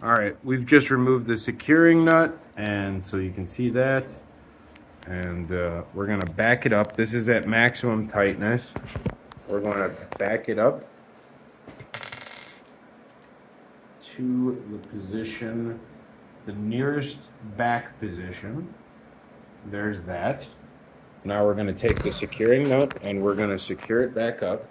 All right, we've just removed the securing nut, and so you can see that. And uh, we're gonna back it up. This is at maximum tightness. We're gonna back it up to the position, the nearest back position. There's that. Now we're gonna take the securing nut and we're gonna secure it back up.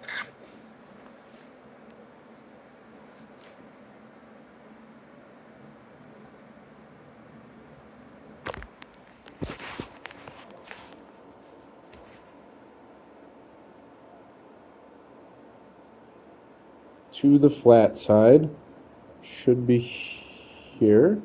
To the flat side should be here.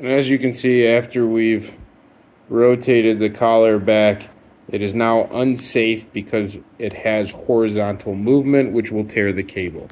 And as you can see, after we've rotated the collar back, it is now unsafe because it has horizontal movement, which will tear the cable.